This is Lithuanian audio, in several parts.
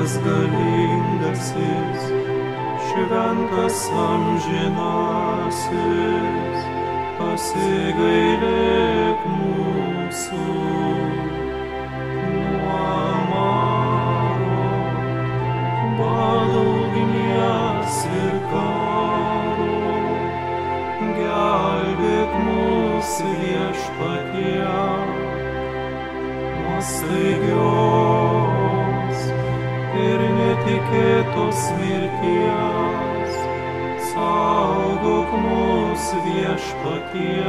šventas galingasis, šventas amžinasis, pasigailėk mūsų. Nuo maro, bado, ugnies ir karo, gelbėk mūsų viešpatie, nuo staigios netikėtos mirties, saugok mūsų viešpatie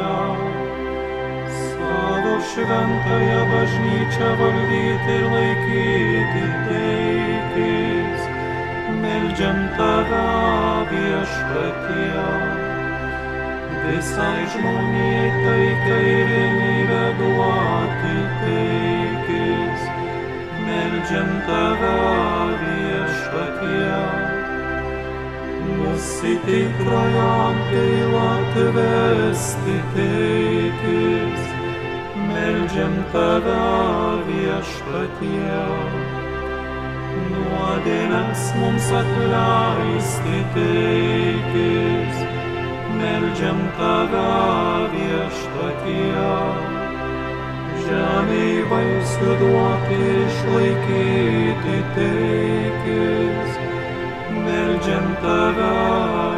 savo šventąją bažnyčią valdyti ir laikyti teikis, meldžiam tave viešpatie. Visai žmonijai taiką ir vienybę duoti teikis, meldžiam tave Nusitikrojam gailą atvesti teikis, meldžiam tave viešpatie. Nuodėmės mums atleisti teikis, meldžiam tave viešpatie. Žemiai vaisių duoti išlaikyti teikis, meldžiam tave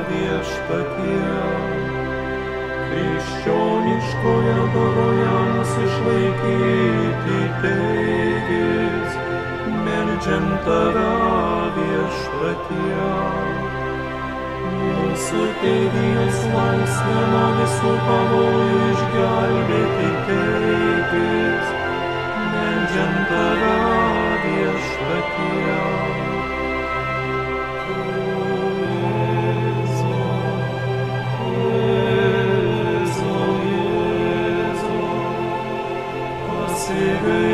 viešpatie. Krikščioniškoje doroje mus išlaikyti teigis, meldžiam tave viešpatie. Mūsų tėvynės laisvę nuo visų pavojų išgelbėti Spirit.